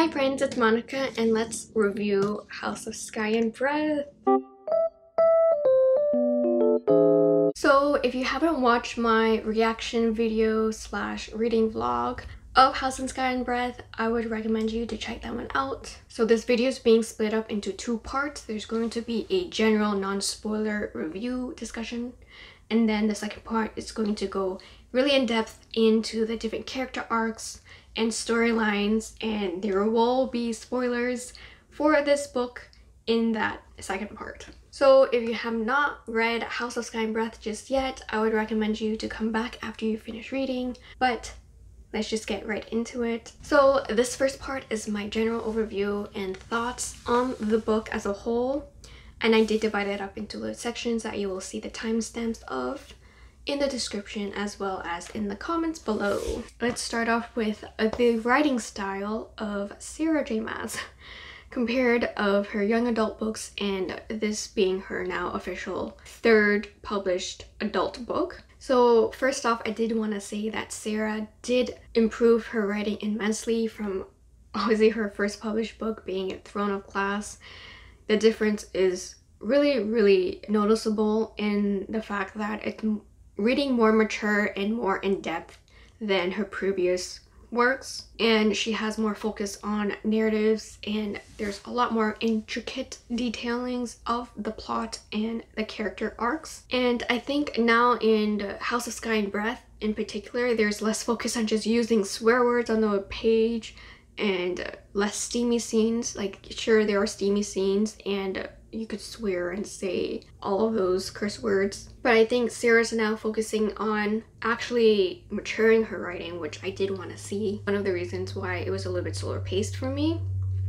Hi friends, it's Monica and let's review House of Sky and Breath. So if you haven't watched my reaction video slash reading vlog of House and Sky and Breath, I would recommend you to check that one out. So this video is being split up into two parts. There's going to be a general non-spoiler review discussion and then the second part is going to go really in depth into the different character arcs and storylines and there will be spoilers for this book in that second part. So if you have not read House of Sky and Breath just yet, I would recommend you to come back after you finish reading, but let's just get right into it. So this first part is my general overview and thoughts on the book as a whole, and I did divide it up into the sections that you will see the timestamps of in the description as well as in the comments below. Let's start off with the writing style of Sarah J Maas compared of her young adult books and this being her now official third published adult book. So first off, I did want to say that Sarah did improve her writing immensely from obviously her first published book being Throne of Glass. The difference is really, really noticeable in the fact that it's reading more mature and more in-depth than her previous works and she has more focus on narratives and there's a lot more intricate detailings of the plot and the character arcs. And I think now in House of Sky and Breath in particular there's less focus on just using swear words on the page and less steamy scenes. Like sure there are steamy scenes and you could swear and say all of those curse words. But I think Sarah's now focusing on actually maturing her writing, which I did want to see. One of the reasons why it was a little bit slower paced for me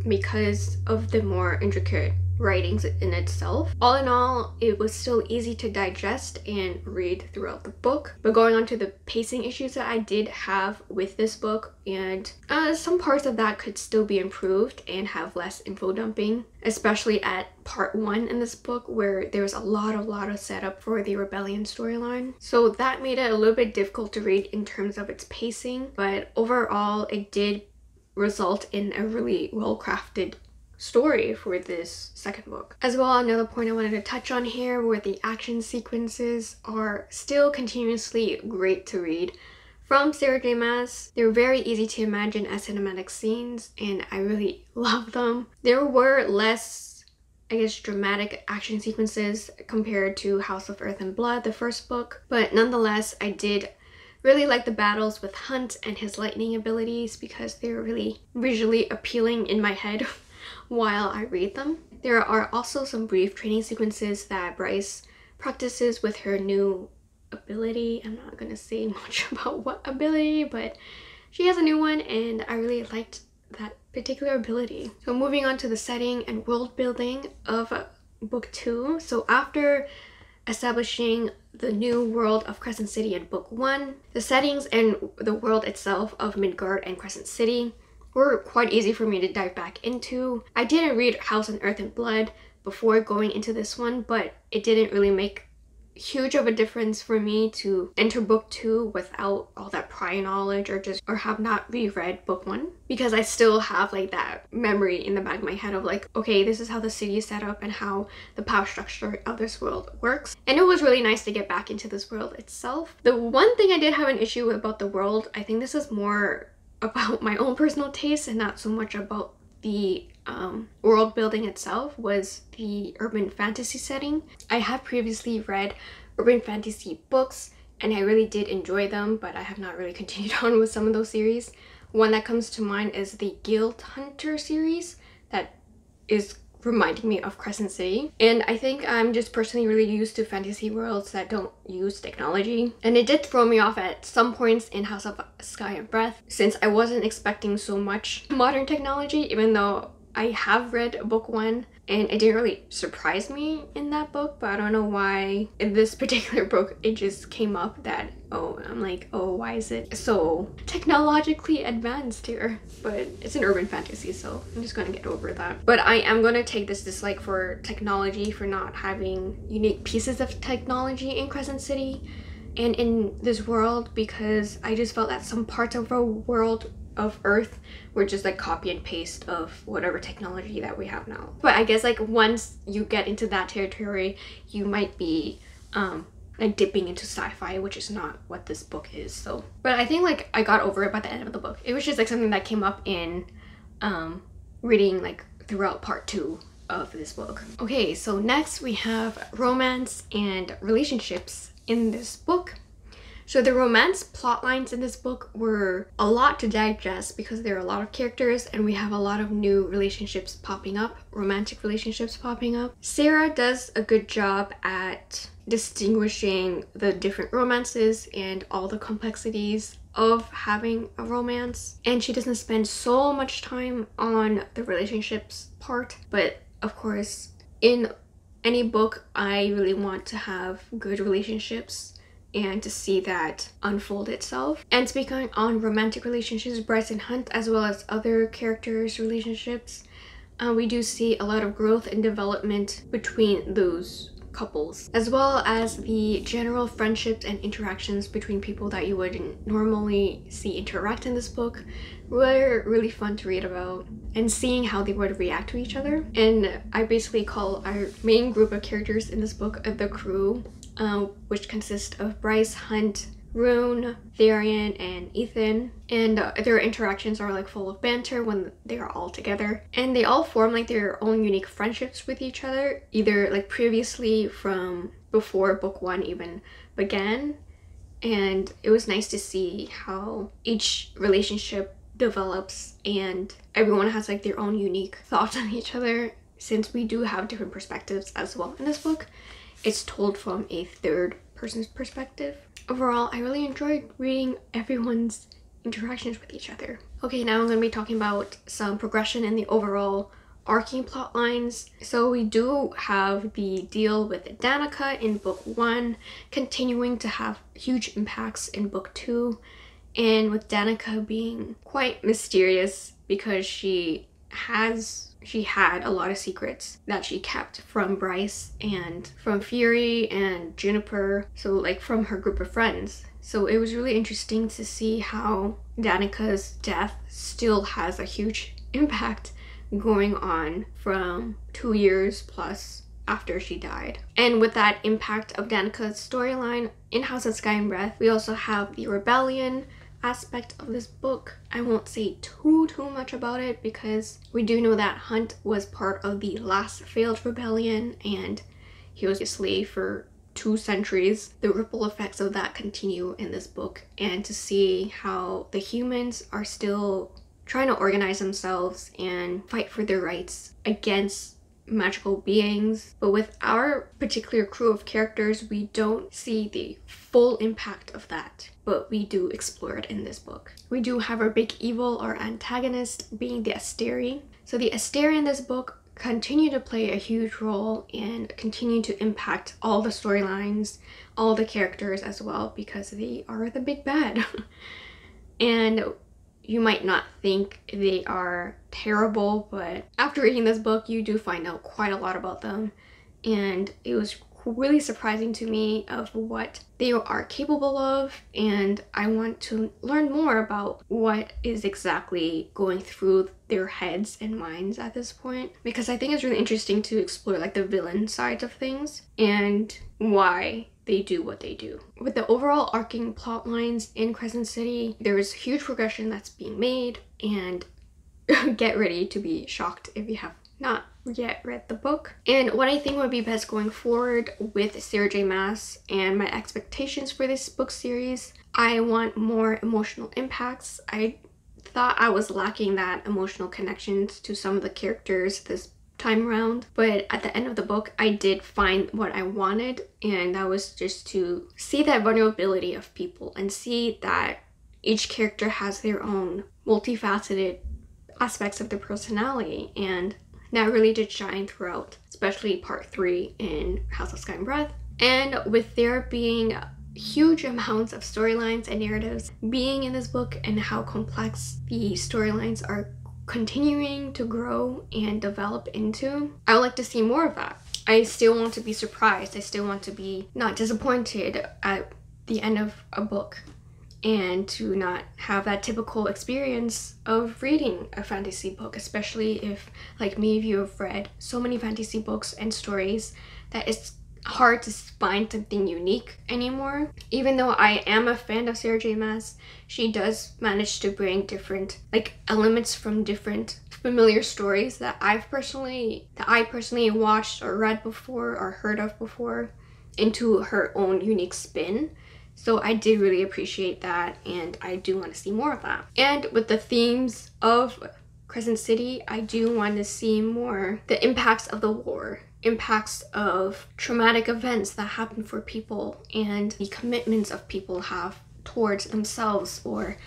because of the more intricate writings in itself. All in all, it was still easy to digest and read throughout the book. But going on to the pacing issues that I did have with this book, and uh, some parts of that could still be improved and have less info dumping, especially at part one in this book where there was a lot, a lot of setup for the rebellion storyline. So that made it a little bit difficult to read in terms of its pacing, but overall it did result in a really well crafted story for this second book. As well, another point I wanted to touch on here were the action sequences are still continuously great to read. From Sarah J Maas, they're very easy to imagine as cinematic scenes and I really love them. There were less, I guess, dramatic action sequences compared to House of Earth and Blood, the first book, but nonetheless, I did really like the battles with Hunt and his lightning abilities because they're really visually appealing in my head. while I read them. There are also some brief training sequences that Bryce practices with her new ability. I'm not gonna say much about what ability, but she has a new one and I really liked that particular ability. So moving on to the setting and world building of book two. So after establishing the new world of Crescent City in book one, the settings and the world itself of Midgard and Crescent City were quite easy for me to dive back into. I didn't read House on Earth and Blood before going into this one, but it didn't really make huge of a difference for me to enter book two without all that prior knowledge or just or have not reread book one because I still have like that memory in the back of my head of like okay this is how the city is set up and how the power structure of this world works and it was really nice to get back into this world itself. The one thing I did have an issue with about the world I think this is more about my own personal taste and not so much about the um, world building itself was the urban fantasy setting. I have previously read urban fantasy books and I really did enjoy them, but I have not really continued on with some of those series. One that comes to mind is the Guild Hunter series that is reminding me of Crescent City. And I think I'm just personally really used to fantasy worlds that don't use technology. And it did throw me off at some points in House of Sky and Breath since I wasn't expecting so much modern technology even though I have read book one and it didn't really surprise me in that book but I don't know why in this particular book it just came up that oh I'm like oh why is it so technologically advanced here? But it's an urban fantasy so I'm just gonna get over that. But I am gonna take this dislike for technology for not having unique pieces of technology in Crescent City and in this world because I just felt that some parts of our world of Earth. We're just like copy and paste of whatever technology that we have now. But I guess like once you get into that territory, you might be um, like dipping into sci-fi, which is not what this book is. So, but I think like I got over it by the end of the book. It was just like something that came up in um, reading like throughout part two of this book. Okay, so next we have romance and relationships in this book. So the romance plot lines in this book were a lot to digest because there are a lot of characters and we have a lot of new relationships popping up, romantic relationships popping up. Sarah does a good job at distinguishing the different romances and all the complexities of having a romance and she doesn't spend so much time on the relationships part but of course in any book I really want to have good relationships and to see that unfold itself. And speaking on romantic relationships, Bryce and Hunt, as well as other characters' relationships, uh, we do see a lot of growth and development between those couples, as well as the general friendships and interactions between people that you wouldn't normally see interact in this book were really fun to read about and seeing how they would react to each other. And I basically call our main group of characters in this book the crew uh, which consists of Bryce, Hunt, Ruhn, Tharion, and Ithan. And uh, their interactions are like full of banter when they are all together. And they all form like their own unique friendships with each other, either like previously from before book one even began. And it was nice to see how each relationship develops and everyone has like their own unique thoughts on each other since we do have different perspectives as well in this book it's told from a third person's perspective. Overall, I really enjoyed reading everyone's interactions with each other. Okay, now I'm going to be talking about some progression in the overall arcing plot lines. So we do have the deal with Danika in book one, continuing to have huge impacts in book two, and with Danica being quite mysterious because she has she had a lot of secrets that she kept from Bryce and from Fury and Juniper, so like from her group of friends. So it was really interesting to see how Danika's death still has a huge impact going on from two years plus after she died. And with that impact of Danika's storyline in House of Sky and Breath, we also have the rebellion aspect of this book. I won't say too too much about it because we do know that Hunt was part of the last failed rebellion and he was a slave for two centuries. The ripple effects of that continue in this book and to see how the humans are still trying to organize themselves and fight for their rights against magical beings. But with our particular crew of characters, we don't see the full impact of that, but we do explore it in this book. We do have our big evil or antagonist being the Asteri. So the Asteri in this book continue to play a huge role and continue to impact all the storylines, all the characters as well because they are the big bad. and you might not think they are terrible, but after reading this book, you do find out quite a lot about them. And it was really surprising to me of what they are capable of and I want to learn more about what is exactly going through their heads and minds at this point because I think it's really interesting to explore like the villain side of things and why they do what they do. With the overall arcing plot lines in Crescent City, there is huge progression that's being made and get ready to be shocked if you have not yet read the book. And what I think would be best going forward with Sarah J Maas and my expectations for this book series, I want more emotional impacts. I thought I was lacking that emotional connections to some of the characters this time around. But at the end of the book, I did find what I wanted, and that was just to see that vulnerability of people and see that each character has their own multifaceted aspects of their personality, and that really did shine throughout, especially part three in House of Sky and Breath. And with there being huge amounts of storylines and narratives being in this book and how complex the storylines are continuing to grow and develop into. I would like to see more of that. I still want to be surprised. I still want to be not disappointed at the end of a book. and to not have that typical experience of reading a fantasy book, especially if, like me, if you have read so many fantasy books and stories that it's hard to find something unique anymore. Even though I am a fan of Sarah J Maas, she does manage to bring different like elements from different familiar stories that I've personally that I personally watched or read before or heard of before into her own unique spin. So I did really appreciate that and I do want to see more of that. And with the themes of Crescent City, I do want to see more the impacts of the war, impacts of traumatic events that happen for people and the commitments of people have towards themselves or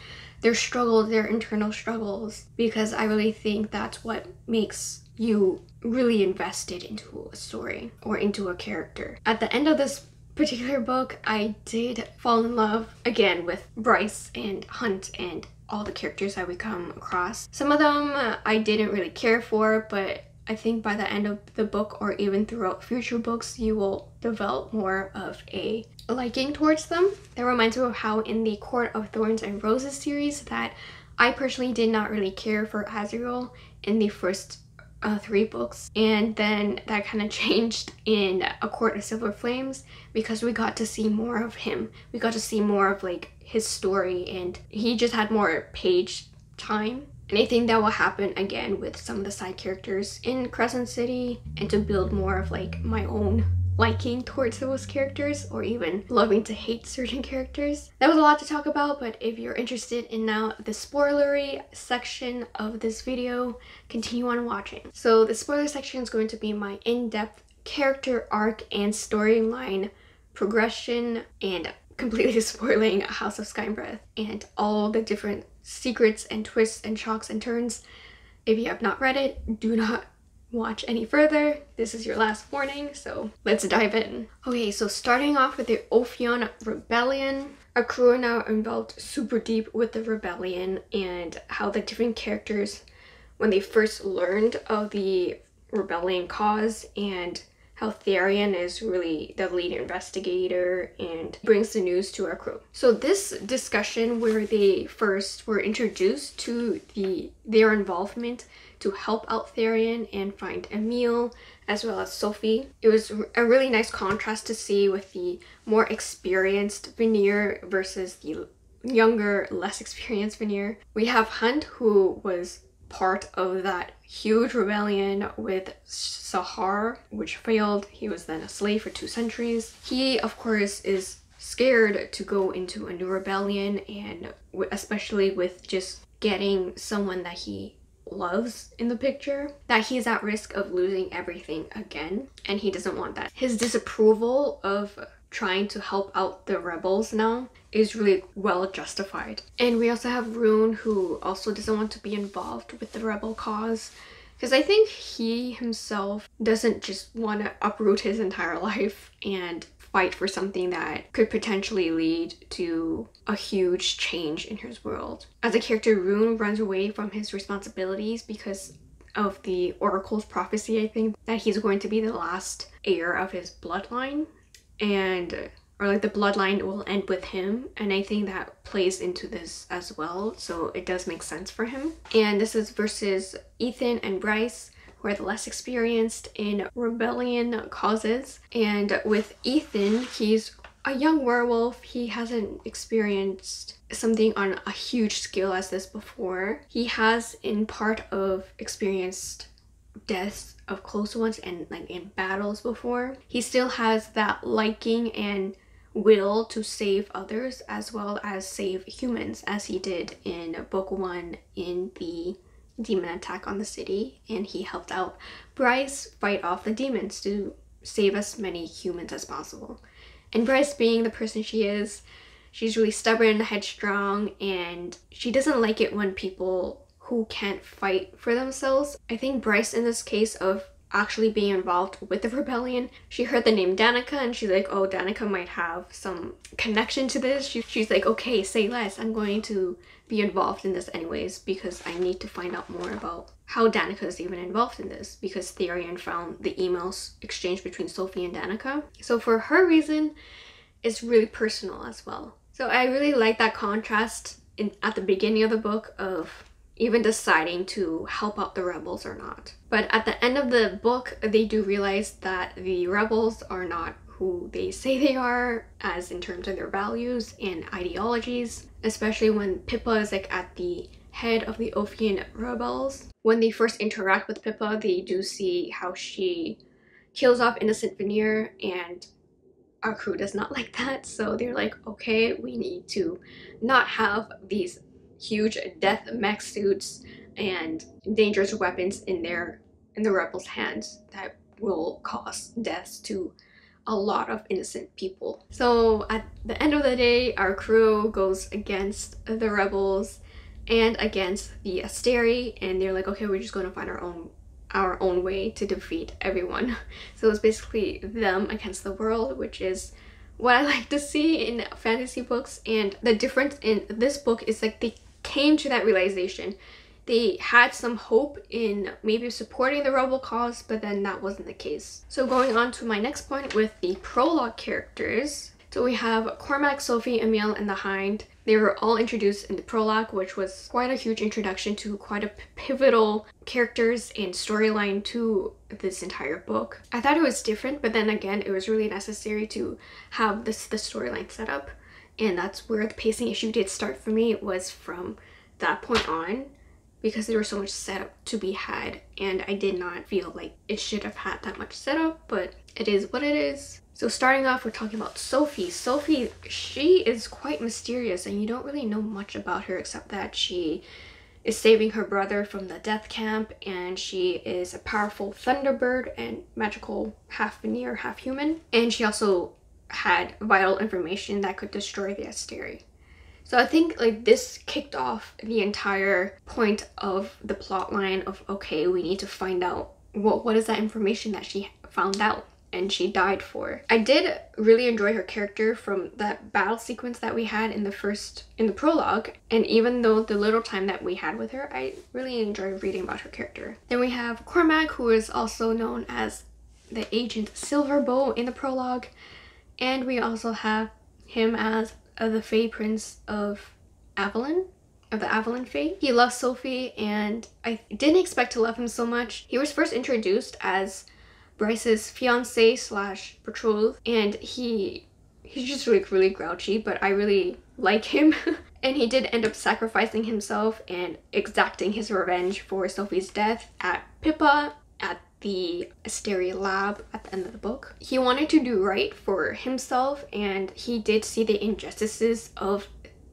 their struggles, their internal struggles, because I really think that's what makes you really invested into a story or into a character. At the end of this particular book, I did fall in love again with Bryce and Hunt and all the characters that we come across. Some of them uh, I didn't really care for, but I think by the end of the book or even throughout future books, you will develop more of a liking towards them. That reminds me of how in the Court of Thorns and Roses series that I personally did not really care for Azriel in the first uh, three books and then that kind of changed in A Court of Silver Flames because we got to see more of him. We got to see more of like his story and he just had more page time. Think that will happen again with some of the side characters in Crescent City and to build more of like my own liking towards those characters or even loving to hate certain characters. That was a lot to talk about, but if you're interested in now the spoilery section of this video, continue on watching. So the spoiler section is going to be my in-depth character arc and storyline progression and completely spoiling House of Sky and Breath and all the different secrets and twists and shocks and turns. If you have not read it, do not watch any further. This is your last warning, so let's dive in. Okay, so starting off with the Ophion Rebellion. Our crew now involved super deep with the rebellion and how the different characters, when they first learned of the rebellion cause and how Tharion is really the lead investigator and brings the news to our crew. So this discussion where they first were introduced to the their involvement to help out Tharion and find Emile as well as Sophie. It was a really nice contrast to see with the more experienced Vanir versus the younger, less experienced Vanir. We have Hunt who was part of that huge rebellion with Shahar, which failed. He was then a slave for two centuries. He, of course, is scared to go into a new rebellion and especially with just getting someone that he loves in the picture that he's at risk of losing everything again and he doesn't want that. His disapproval of trying to help out the rebels now is really well justified. And we also have Ruhn who also doesn't want to be involved with the rebel cause because I think he himself doesn't just want to uproot his entire life and fight for something that could potentially lead to a huge change in his world. As a character, Ruhn runs away from his responsibilities because of the Oracle's prophecy, I think, that he's going to be the last heir of his bloodline. And or like the bloodline will end with him and i think that plays into this as well so it does make sense for him and this is versus ithan and bryce who are the less experienced in rebellion causes. And with Ithan, he's a young werewolf. He hasn't experienced something on a huge scale as this before. He has in part of experienced deaths of close ones and like in battles before. He still has that liking and will to save others as well as save humans as he did in book one in the demon attack on the city and he helped out Bryce fight off the demons to save as many humans as possible. And Bryce being the person she is, she's really stubborn, headstrong, and she doesn't like it when people who can't fight for themselves. I think Bryce in this case of actually being involved with the rebellion. She heard the name Danika and she's like, oh, Danika might have some connection to this. She, she's like, okay, say less. I'm going to be involved in this anyways because I need to find out more about how Danika is even involved in this because Tharion found the emails exchanged between Sophie and Danika. So for her reason, it's really personal as well. So I really like that contrast in, at the beginning of the book of even deciding to help out the rebels or not. But at the end of the book, they do realize that the rebels are not who they say they are as in terms of their values and ideologies, especially when Pippa is like at the head of the Ophion rebels. When they first interact with Pippa, they do see how she kills off innocent Vanir and our crew does not like that. So they're like, okay, we need to not have these huge death mech suits and dangerous weapons in their in the rebels' hands that will cause deaths to a lot of innocent people. So at the end of the day, our crew goes against the rebels and against the Asteri and they're like, okay, we're just gonna find our own our own way to defeat everyone. So it's basically them against the world, which is what I like to see in fantasy books. And the difference in this book is like they came to that realization. They had some hope in maybe supporting the rebel cause, but then that wasn't the case. So going on to my next point with the prologue characters. So we have Cormac, Sophie, Emile, and the Hind. They were all introduced in the prologue, which was quite a huge introduction to quite a pivotal characters and storyline to this entire book. I thought it was different, but then again, it was really necessary to have this the storyline set up and that's where the pacing issue did start for me was from that point on because there was so much setup to be had and I did not feel like it should have had that much setup but it is what it is. So starting off we're talking about Sophie. Sophie she is quite mysterious and you don't really know much about her except that she is saving her brother from the death camp and she is a powerful thunderbird and magical half Vanir half human and she also had vital information that could destroy the Asteri. So I think like this kicked off the entire point of the plot line of okay, we need to find out what what is that information that she found out and she died for. I did really enjoy her character from that battle sequence that we had in the first in the prologue and even though the little time that we had with her, I really enjoyed reading about her character. Then we have Cormac who is also known as the agent Silverbow in the prologue and we also have him as uh, the Fae Prince of Avallen, of the Avallen Fae. He loves Sophie and I didn't expect to love him so much. He was first introduced as Bryce's fiance slash betrothed and he he's just like really grouchy but I really like him and he did end up sacrificing himself and exacting his revenge for Sophie's death at Pippa at the Asteri lab at the end of the book. He wanted to do right for himself and he did see the injustices of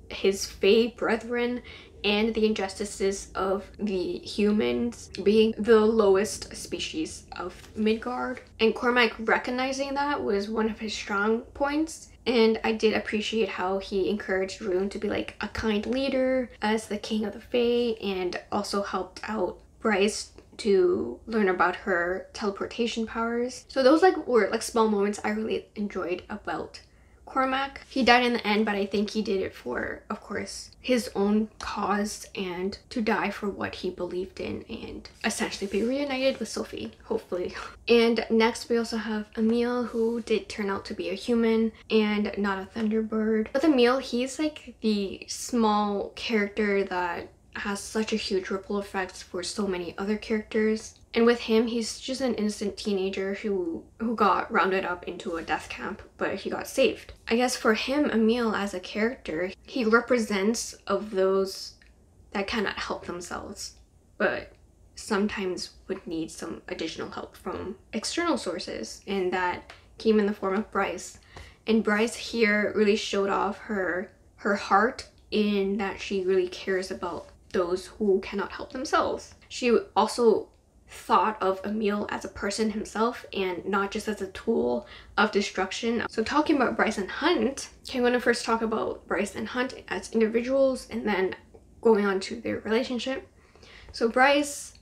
his Fae brethren and the injustices of the humans being the lowest species of Midgard. And Cormac recognizing that was one of his strong points. And I did appreciate how he encouraged Ruhn to be like a kind leader as the king of the Fae and also helped out Bryce to learn about her teleportation powers. So those like were like small moments I really enjoyed about Cormac. He died in the end, but I think he did it for, of course, his own cause and to die for what he believed in and essentially be reunited with Sophie, hopefully. And next we also have Emile who did turn out to be a human and not a Thunderbird. With Emile, he's like the small character that has such a huge ripple effect for so many other characters. And with him, he's just an innocent teenager who who got rounded up into a death camp, but he got saved. I guess for him, Emile as a character, he represents of those that cannot help themselves, but sometimes would need some additional help from external sources, and that came in the form of Bryce. And Bryce here really showed off her her heart in that she really cares about those who cannot help themselves. She also thought of Emile as a person himself and not just as a tool of destruction. So talking about Bryce and Hunt, okay, I'm going to first talk about Bryce and Hunt as individuals and then going on to their relationship. So Bryce,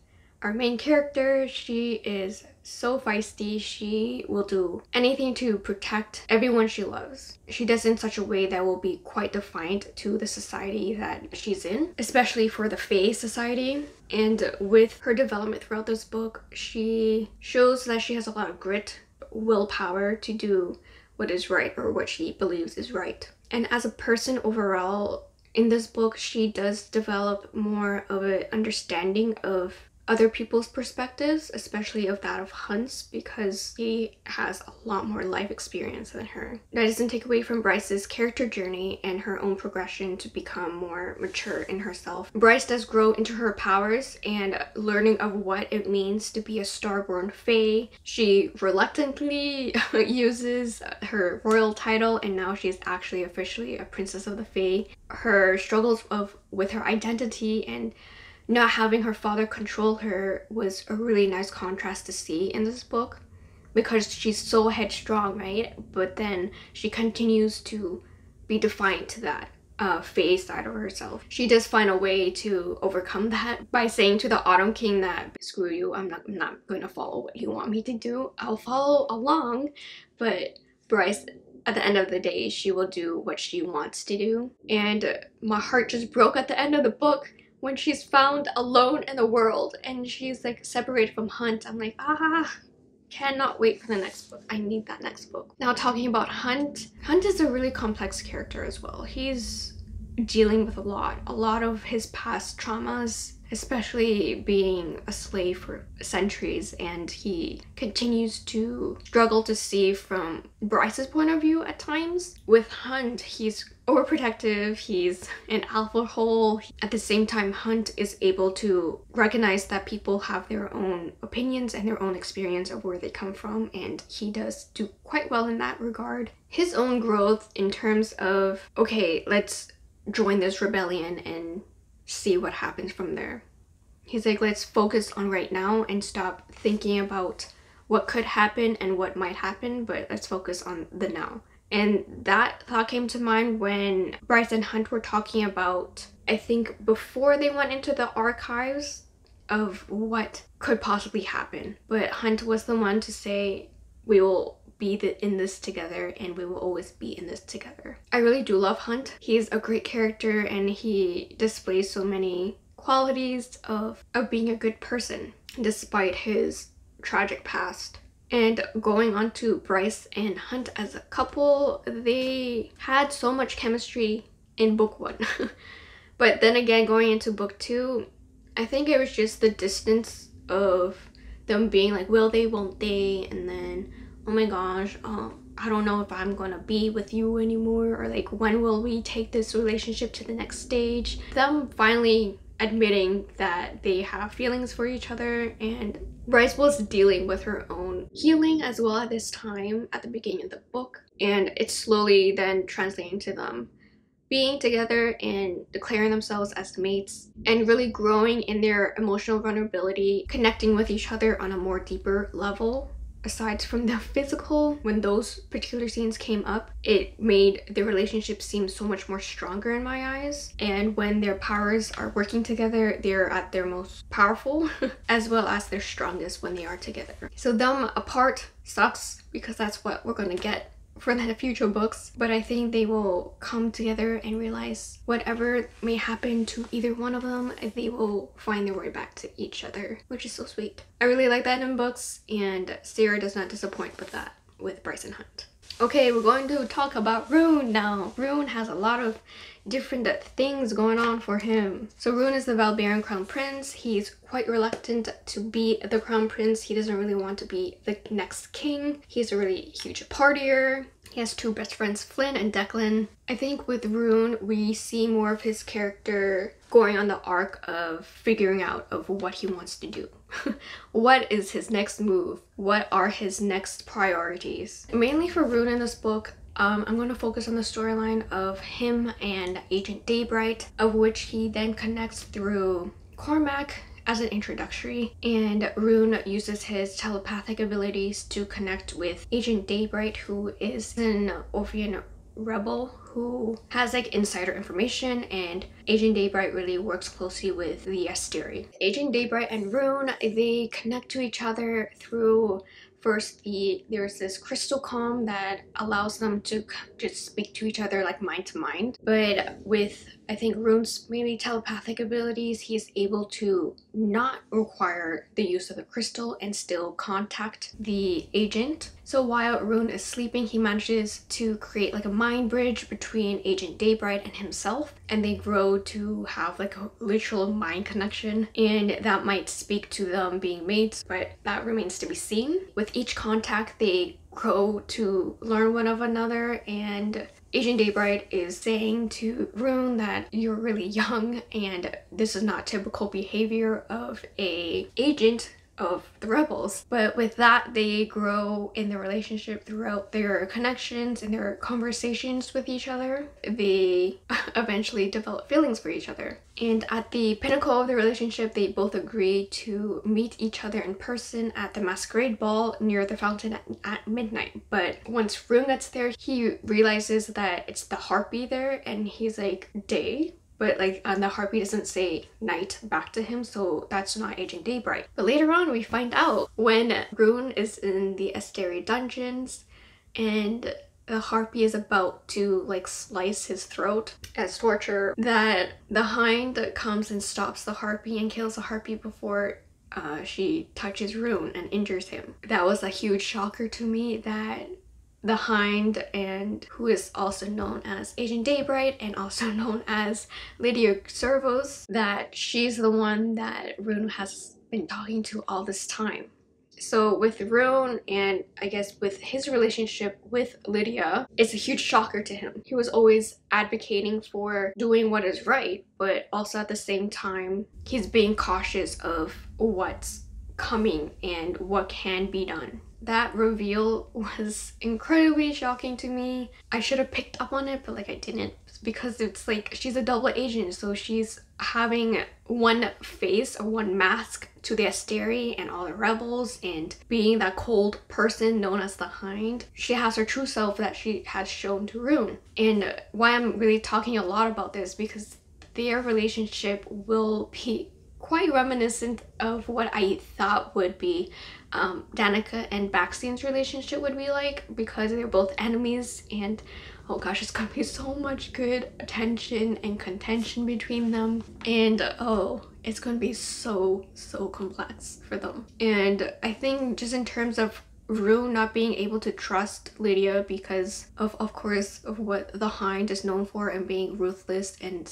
our main character, she is so feisty. She will do anything to protect everyone she loves. She does in such a way that will be quite defiant to the society that she's in, especially for the Fae society. And with her development throughout this book, she shows that she has a lot of grit, willpower to do what is right or what she believes is right. And as a person overall, in this book, she does develop more of an understanding of other people's perspectives, especially of that of Hunt's, because he has a lot more life experience than her. That doesn't take away from Bryce's character journey and her own progression to become more mature in herself. Bryce does grow into her powers and learning of what it means to be a starborn fae. She reluctantly uses her royal title and now she's actually officially a princess of the fae. Her struggles of with her identity and not having her father control her was a really nice contrast to see in this book because she's so headstrong, right? But then she continues to be defiant to that uh, phase side of herself. She does find a way to overcome that by saying to the Autumn King that screw you, I'm not, I'm not going to follow what you want me to do. I'll follow along, but Bryce at the end of the day, she will do what she wants to do. And my heart just broke at the end of the book when she's found alone in the world and she's like separated from Hunt, I'm like, ah, cannot wait for the next book. I need that next book. Now talking about Hunt, Hunt is a really complex character as well. He's dealing with a lot, a lot of his past traumas especially being a slave for centuries and he continues to struggle to see from Bryce's point of view at times. With Hunt, he's overprotective, he's an alpha hole. At the same time, Hunt is able to recognize that people have their own opinions and their own experience of where they come from and he does do quite well in that regard. His own growth in terms of, okay, let's join this rebellion and see what happens from there. He's like, let's focus on right now and stop thinking about what could happen and what might happen, but let's focus on the now. And that thought came to mind when Bryce and Hunt were talking about, I think before they went into the archives of what could possibly happen. But Hunt was the one to say, we will be the, in this together and we will always be in this together. I really do love Hunt. He's a great character and he displays so many qualities of, of being a good person despite his tragic past. And going on to Bryce and Hunt as a couple, they had so much chemistry in book one. but then again, going into book two, I think it was just the distance of them being like, will they, won't they? And then oh my gosh, um, I don't know if I'm gonna be with you anymore or like when will we take this relationship to the next stage. Them finally admitting that they have feelings for each other and Bryce was dealing with her own healing as well at this time at the beginning of the book and it's slowly then translating to them being together and declaring themselves as mates and really growing in their emotional vulnerability, connecting with each other on a more deeper level aside from the physical, when those particular scenes came up, it made their relationship seem so much more stronger in my eyes. And when their powers are working together, they're at their most powerful as well as their strongest when they are together. So them apart sucks because that's what we're gonna get for the future books, but I think they will come together and realize whatever may happen to either one of them, they will find their way back to each other, which is so sweet. I really like that in books, and Sarah does not disappoint with that with Bryson Hunt. Okay, we're going to talk about Ruhn now. Ruhn has a lot of different things going on for him. So Ruhn is the Valbaran crown prince. He's quite reluctant to be the crown prince. He doesn't really want to be the next king. He's a really huge partier. He has two best friends, Flynn and Declan. I think with Ruhn, we see more of his character going on the arc of figuring out of what he wants to do. what is his next move? What are his next priorities? Mainly for Ruhn in this book, um, I'm going to focus on the storyline of him and Agent Daybright, of which he then connects through Cormac as an introductory and Ruhn uses his telepathic abilities to connect with Agent Daybright who is an Ophion rebel who has like insider information and Agent Daybright really works closely with the Asteri. Agent Daybright and Ruhn, they connect to each other through first the there's this crystal calm that allows them to just speak to each other like mind to mind but with I think Ruhn's maybe telepathic abilities, he's able to not require the use of the crystal and still contact the agent. So while Ruhn is sleeping, he manages to create like a mind bridge between Agent Daybright and himself, and they grow to have like a literal mind connection, and that might speak to them being mates, but that remains to be seen. With each contact, they grow to learn one of another and Agent Daybright is saying to Ruhn that you're really young and this is not typical behavior of a agent of the rebels. But with that, they grow in their relationship throughout their connections and their conversations with each other. They eventually develop feelings for each other. And at the pinnacle of the relationship, they both agree to meet each other in person at the masquerade ball near the fountain at, at midnight. But once Ruhn gets there, he realizes that it's the harpy there and he's like, Day? But like and the harpy doesn't say night back to him so that's not agent daybright but later on we find out when ruhn is in the asteri dungeons and the harpy is about to like slice his throat as torture that the hind comes and stops the harpy and kills the harpy before uh, she touches Ruhn and injures him. That was a huge shocker to me that the Hind and who is also known as Agent Daybright and also known as Lidia Cervos that she's the one that Ruhn has been talking to all this time. So with Ruhn and I guess with his relationship with Lidia, it's a huge shocker to him. He was always advocating for doing what is right, but also at the same time, he's being cautious of what's coming and what can be done that reveal was incredibly shocking to me. I should have picked up on it, but like I didn't because it's like she's a double agent, so she's having one face or one mask to the Asteri and all the rebels and being that cold person known as the Hind. She has her true self that she has shown to Ruhn. And why I'm really talking a lot about this because their relationship will be quite reminiscent of what I thought would be um, Danika and Baxian's relationship would be like because they're both enemies and oh gosh it's gonna be so much good attention and contention between them. And oh it's gonna be so so complex for them. And I think just in terms of Ruhn not being able to trust Lidia because of of course of what the Hind is known for and being ruthless and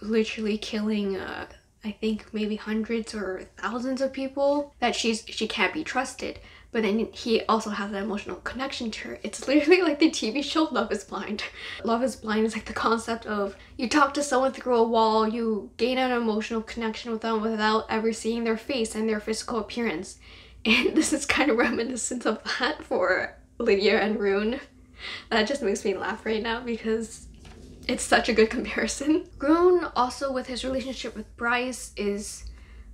literally killing uh, I think maybe hundreds or thousands of people that she's she can't be trusted. But then he also has an emotional connection to her. It's literally like the TV show Love is Blind. Love is Blind is like the concept of you talk to someone through a wall, you gain an emotional connection with them without ever seeing their face and their physical appearance. And this is kind of reminiscent of that for Lidia and Ruhn. That just makes me laugh right now because it's such a good comparison. Ruhn also with his relationship with Bryce is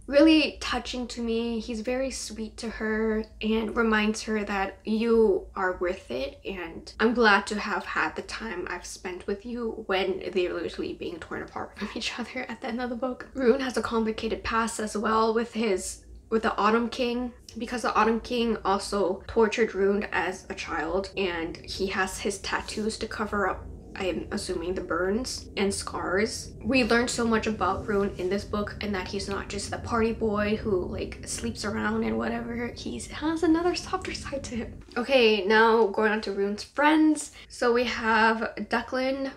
really touching to me. He's very sweet to her and reminds her that you are worth it and I'm glad to have had the time I've spent with you when they're literally being torn apart from each other at the end of the book. Ruhn has a complicated past as well with his with the Autumn King because the Autumn King also tortured Rune as a child and he has his tattoos to cover up I'm assuming the burns and scars. We learned so much about Ruhn in this book and that he's not just the party boy who like sleeps around and whatever. He has another softer side to him. Okay, now going on to Ruhn's friends. So we have Declan.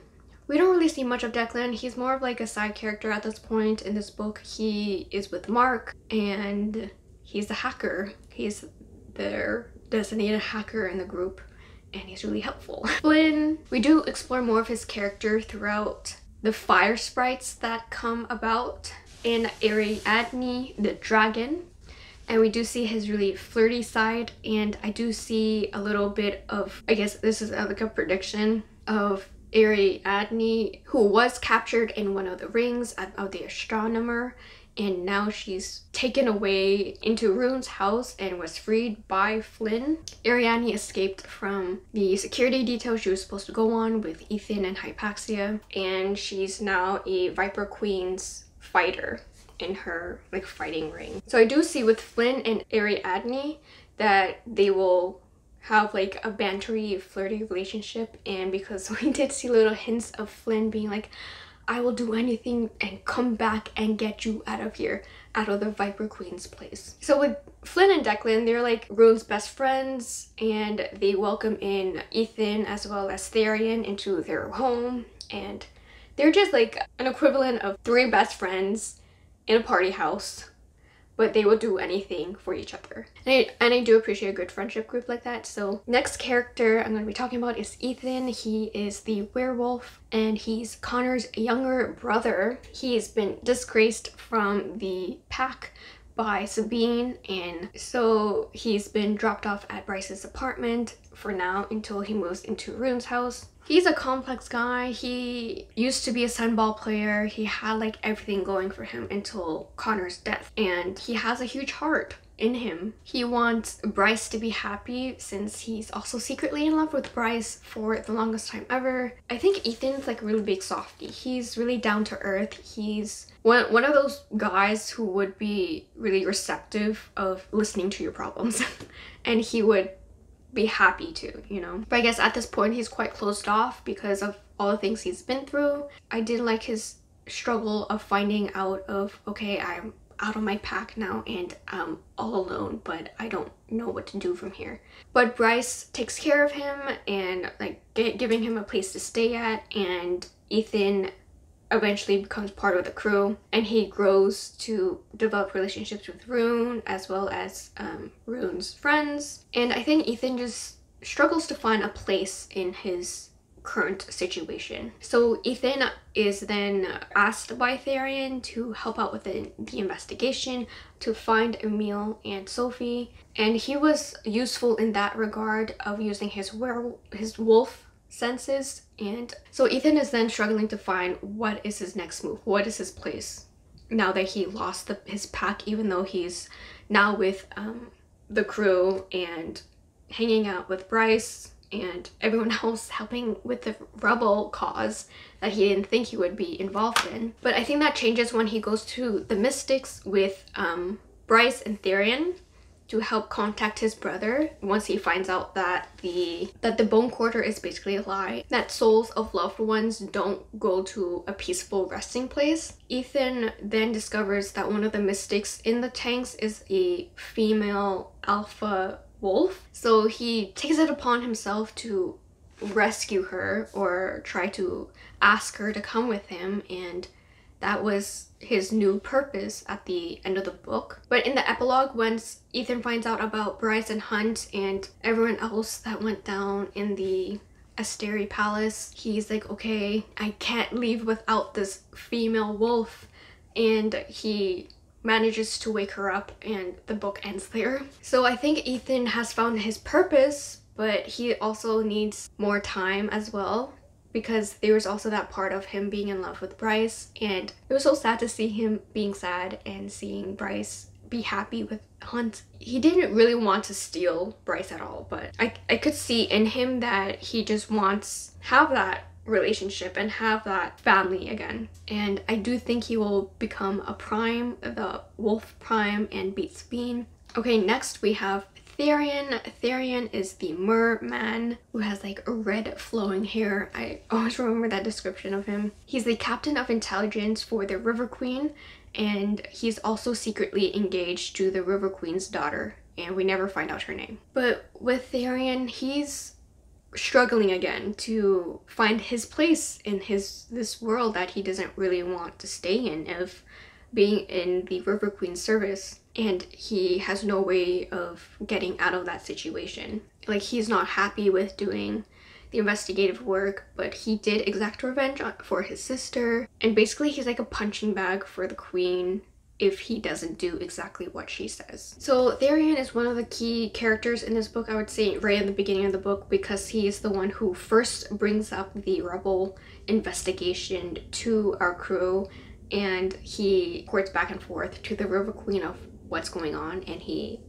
We don't really see much of Declan. He's more of like a side character at this point in this book. He is with Marc and he's a hacker. He's their designated hacker in the group and he's really helpful. Flynn, we do explore more of his character throughout the fire sprites that come about in Ariadne the dragon and we do see his really flirty side and I do see a little bit of I guess this is like a prediction of Ariadne who was captured in one of the rings of the astronomer and now she's taken away into Ruhn's house and was freed by Flynn. Ariadne escaped from the security detail she was supposed to go on with Ithan and Hypaxia and she's now a Viper Queen's fighter in her like fighting ring. So I do see with Flynn and Ariadne that they will have like a bantery flirty relationship and because we did see little hints of Flynn being like I will do anything and come back and get you out of here, out of the Viper Queen's place. So with Flynn and Declan, they're like Ruhn's best friends and they welcome in Ithan as well as Tharion into their home and they're just like an equivalent of three best friends in a party house but they will do anything for each other. And I, and I do appreciate a good friendship group like that. So next character I'm going to be talking about is Ithan. He is the werewolf and he's Connor's younger brother. He's been disgraced from the pack by Sabine and so he's been dropped off at Bryce's apartment for now until he moves into Ruhn's house. He's a complex guy. He used to be a sunball player. He had like everything going for him until Connor's death. And he has a huge heart in him. He wants Bryce to be happy since he's also secretly in love with Bryce for the longest time ever. I think Ithan's like really big softie. He's really down to earth. He's one, one of those guys who would be really receptive of listening to your problems. and he would be happy to, you know. But I guess at this point he's quite closed off because of all the things he's been through. I did like his struggle of finding out of, okay, I'm out of my pack now and I'm all alone, but I don't know what to do from here. But Bryce takes care of him and like giving him a place to stay at and Ithan eventually becomes part of the crew and he grows to develop relationships with Ruhn as well as um, Ruhn's friends. And I think Ithan just struggles to find a place in his current situation. So Ithan is then asked by Tharion to help out with the, the investigation to find Emile and Sophie and he was useful in that regard of using his werewolf his wolf senses and so Ithan is then struggling to find what is his next move what is his place now that he lost the, his pack even though he's now with um, the crew and hanging out with Bryce and everyone else helping with the rebel cause that he didn't think he would be involved in. But I think that changes when he goes to the Mystics with um, Bryce and Tharion to help contact his brother once he finds out that the that the bone quarter is basically a lie that souls of loved ones don't go to a peaceful resting place. Ithan then discovers that one of the mystics in the tanks is a female alpha wolf. So he takes it upon himself to rescue her or try to ask her to come with him and that was his new purpose at the end of the book. But in the epilogue, once Ithan finds out about Bryce and Hunt and everyone else that went down in the Asteri Palace, he's like, okay, I can't leave without this female wolf. And he manages to wake her up and the book ends there. So I think Ithan has found his purpose, but he also needs more time as well because there was also that part of him being in love with Bryce and it was so sad to see him being sad and seeing Bryce be happy with Hunt. He didn't really want to steal Bryce at all, but I, I could see in him that he just wants have that relationship and have that family again. And I do think he will become a prime, the wolf prime and beat Sabine. Okay, next we have Tharion. Tharion is the merman who has like red flowing hair. I always remember that description of him. He's the captain of intelligence for the River Queen and he's also secretly engaged to the River Queen's daughter and we never find out her name. But with Tharion, he's struggling again to find his place in his this world that he doesn't really want to stay in of being in the River Queen service and he has no way of getting out of that situation. Like he's not happy with doing the investigative work, but he did exact revenge for his sister. And basically he's like a punching bag for the queen if he doesn't do exactly what she says. So Tharion is one of the key characters in this book, I would say right in the beginning of the book, because he is the one who first brings up the rebel investigation to our crew and he courts back and forth to the River Queen of what's going on and he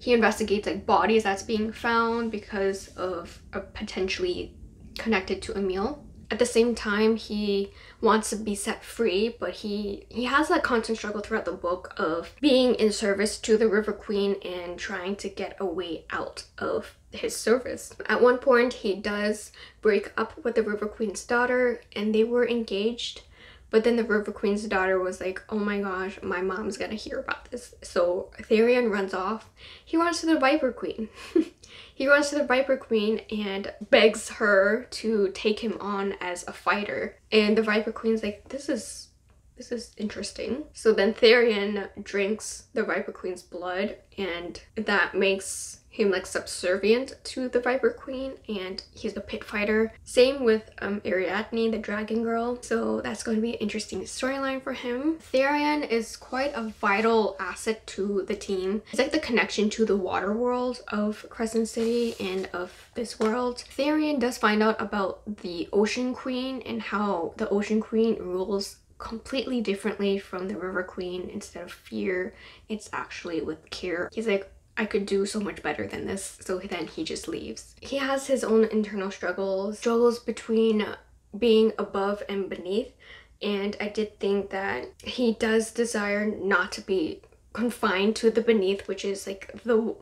he investigates like bodies that's being found because of a potentially connected to Emile. At the same time, he wants to be set free, but he he has that constant struggle throughout the book of being in service to the River Queen and trying to get a way out of his service. At one point, he does break up with the River Queen's daughter, and they were engaged But then the River Queen's daughter was like, oh my gosh, my mom's gonna hear about this. So Tharion runs off. He runs to the Viper Queen. he runs to the Viper Queen and begs her to take him on as a fighter. And the Viper Queen's like, this is this is interesting. So then Tharion drinks the Viper Queen's blood and that makes him like subservient to the Viper Queen and he's a pit fighter. Same with um, Ariadne, the dragon girl. So that's going to be an interesting storyline for him. Tharion is quite a vital asset to the team. It's like the connection to the water world of Crescent City and of this world. Tharion does find out about the Ocean Queen and how the Ocean Queen rules completely differently from the River Queen. Instead of fear, it's actually with care. He's like, I could do so much better than this. So then he just leaves. He has his own internal struggles, struggles between being above and beneath. And I did think that he does desire not to be confined to the beneath, which is like the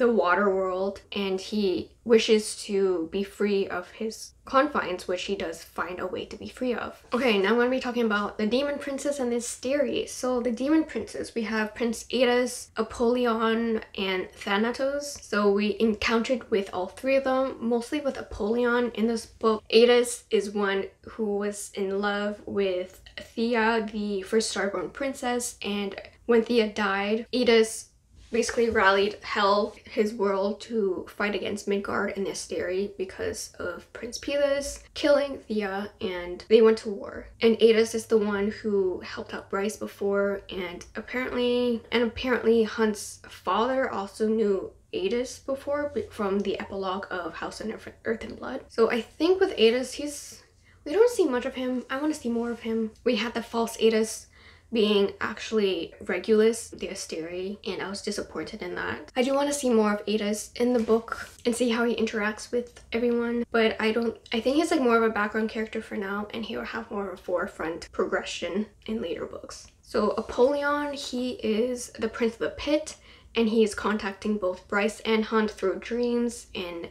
the water world and he wishes to be free of his confines which he does find a way to be free of. Okay now i'm going to be talking about the demon princess and this theory. So the demon princess we have prince Aidas, apollion and thanatos. So we encountered with all three of them mostly with apollion. In this book Aidas is one who was in love with theia the first starborn princess and when theia died Aidas basically rallied hell, his world, to fight against Midgard and Asteri because of Prince Pelias killing Theia and they went to war. And Aidas is the one who helped out Bryce before and apparently and apparently Hunt's father also knew Aidas before from the epilogue of House of Earth and Blood. So I think with Aidas, he's we don't see much of him. I want to see more of him. We had the false Aidas being actually Rigelus, the Asteri, and I was disappointed in that. I do want to see more of Aidas in the book and see how he interacts with everyone, but I don't, I think he's like more of a background character for now and he'll have more of a forefront progression in later books. So Apollion, he is the Prince of the Pit and he is contacting both Bryce and Hunt through dreams and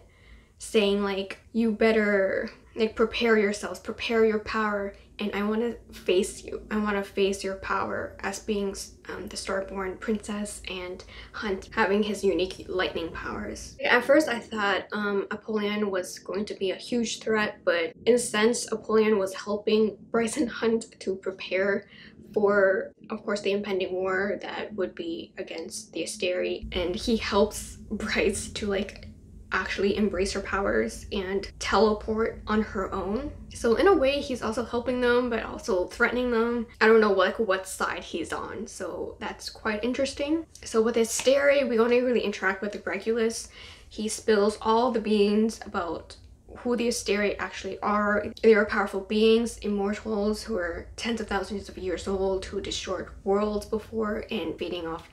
saying like, you better like prepare yourselves, prepare your power and I want to face you. I want to face your power as being um, the Starborn princess and Hunt having his unique lightning powers. At first I thought um, Apollion was going to be a huge threat, but in a sense Apollion was helping Bryce and Hunt to prepare for, of course, the impending war that would be against the Asteri, and he helps Bryce to like actually embrace her powers and teleport on her own. So in a way, he's also helping them, but also threatening them. I don't know like what side he's on, so that's quite interesting. So with his Asteri, we only really interact with the Rigelus. He spills all the beans about who the Asteri actually are. They are powerful beings, immortals who are tens of thousands of years old, who destroyed worlds before and feeding off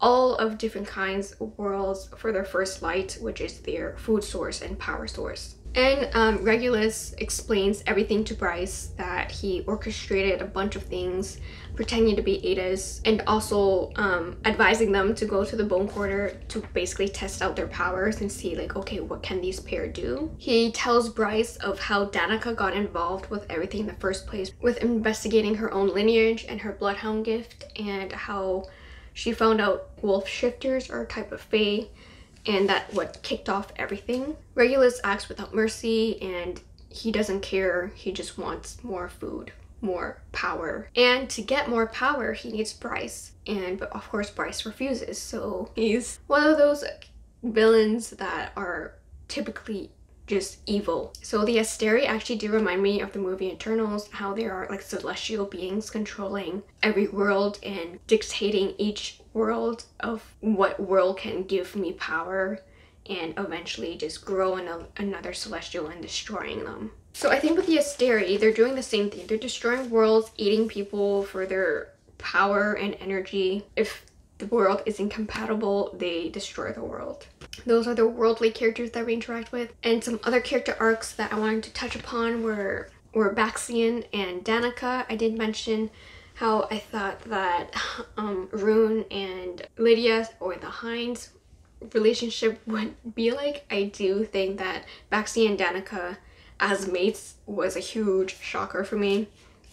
all of different kinds of worlds for their first light, which is their food source and power source. And um, Rigelus explains everything to Bryce that he orchestrated a bunch of things pretending to be Aidas and also um, advising them to go to the Bone Quarter to basically test out their powers and see like, okay, what can these pair do? He tells Bryce of how Danika got involved with everything in the first place with investigating her own lineage and her Bloodhound gift and how she found out wolf shifters are a type of fae and that what kicked off everything. Rigelus acts without mercy and he doesn't care, he just wants more food, more power. And to get more power, he needs Bryce. And but of course Bryce refuses, so he's one of those villains that are typically just evil. So the Asteri actually do remind me of the movie Eternals, how there are like celestial beings controlling every world and dictating each world of what world can give me power and eventually just grow in a, another celestial and destroying them. So I think with the Asteri, they're doing the same thing. They're destroying worlds, eating people for their power and energy. If the world is incompatible, they destroy the world. Those are the worldly characters that we interact with. And some other character arcs that I wanted to touch upon were, were Baxian and Danika. I did mention how I thought that um, Ruhn and Lidia or the Hinds relationship would be like. I do think that Baxian and Danika as mates was a huge shocker for me.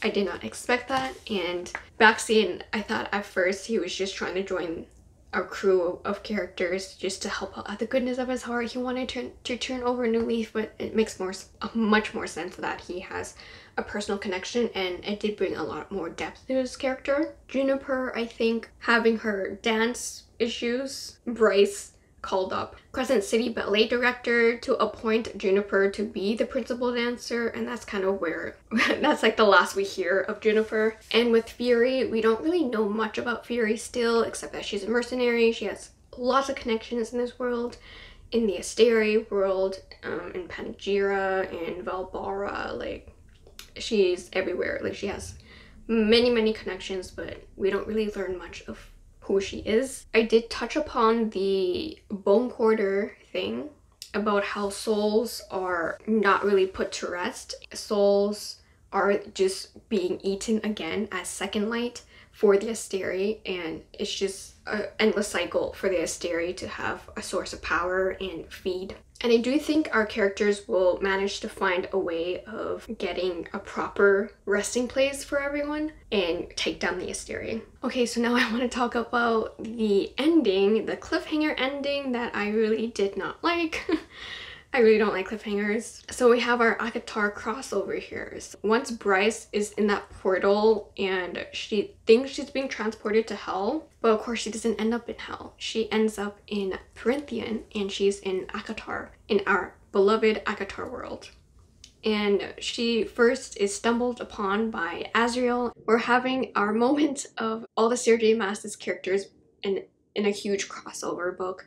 I did not expect that. And Baxi, I thought at first he was just trying to join our crew of characters just to help out the goodness of his heart. He wanted to, to turn over a new leaf, but it makes more much more sense that he has a personal connection and it did bring a lot more depth to his character. Juniper, I think, having her dance issues, Bryce called up Crescent City ballet director to appoint Juniper to be the principal dancer and that's kind of where that's like the last we hear of Juniper. And with Fury, we don't really know much about Fury still except that she's a mercenary. She has lots of connections in this world in the Asteri world, um, in Pangera, in Valbara, like she's everywhere. Like she has many, many connections, but we don't really learn much of who she is. I did touch upon the bone quarter thing about how souls are not really put to rest. Souls are just being eaten again as second light for the Asteri and it's just an endless cycle for the Asteri to have a source of power and feed and I do think our characters will manage to find a way of getting a proper resting place for everyone and take down the Asteri. Okay, so now I want to talk about the ending, the cliffhanger ending that I really did not like. I really don't like cliffhangers. So we have our ACOTAR crossover here. So once Bryce is in that portal and she thinks she's being transported to hell, but of course she doesn't end up in hell. She ends up in Prythian and she's in ACOTAR, in our beloved ACOTAR world and she first is stumbled upon by Azriel. We're having our moment of all the Sarah J characters in, in a huge crossover book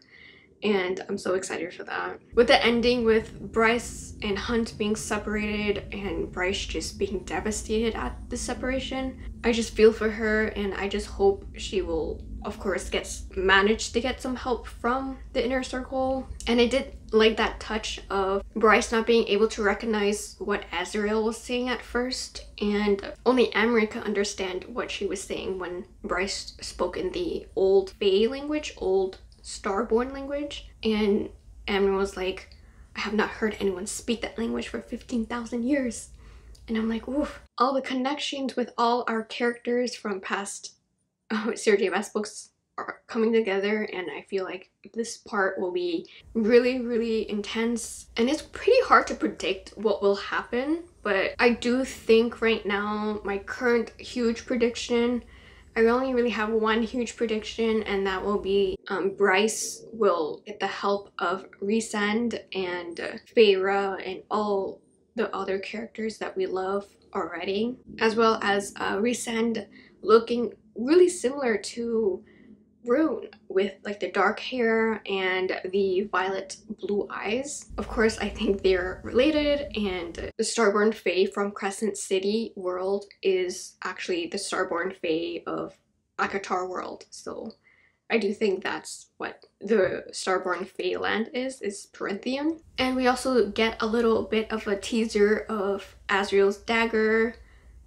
and I'm so excited for that. With the ending with Bryce and Hunt being separated and Bryce just being devastated at the separation, I just feel for her and I just hope she will of course gets managed to get some help from the inner circle and I did like that touch of Bryce not being able to recognize what Azriel was saying at first and only Emry could understand what she was saying when Bryce spoke in the old Fae language, old Starborn language. And Emry was like, I have not heard anyone speak that language for 15,000 years. And I'm like, oof. All the connections with all our characters from past Sarah J Maas books are coming together and I feel like this part will be really really intense and it's pretty hard to predict what will happen but I do think right now my current huge prediction I only really have one huge prediction and that will be um, Bryce will get the help of Rhysand and uh, Feyre and all the other characters that we love already as well as uh, Rhysand looking really similar to Ruhn with like the dark hair and the violet blue eyes. Of course, I think they're related and the Starborn Fae from Crescent City world is actually the Starborn Fae of ACOTAR world. So I do think that's what the Starborn Fae land is, is Prythian. And we also get a little bit of a teaser of Azriel's dagger.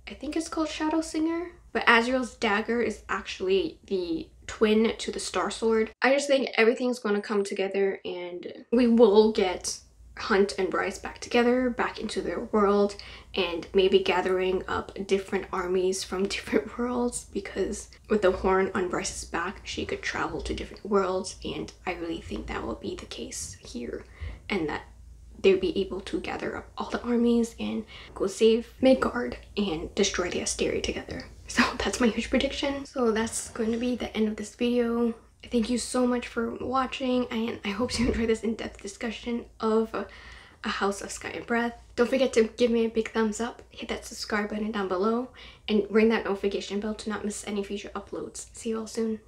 I think it's called Shadow Singer. But Azriel's dagger is actually the twin to the Star Sword. I just think everything's going to come together and we will get Hunt and Bryce back together, back into their world, and maybe gathering up different armies from different worlds because with the horn on Bryce's back, she could travel to different worlds, and I really think that will be the case here, and that they'll be able to gather up all the armies and go save Midgard and destroy the Asteri together. So that's my huge prediction. So that's going to be the end of this video. Thank you so much for watching and I hope you enjoyed this in-depth discussion of A House of Sky and Breath. Don't forget to give me a big thumbs up, hit that subscribe button down below, and ring that notification bell to not miss any future uploads. See you all soon.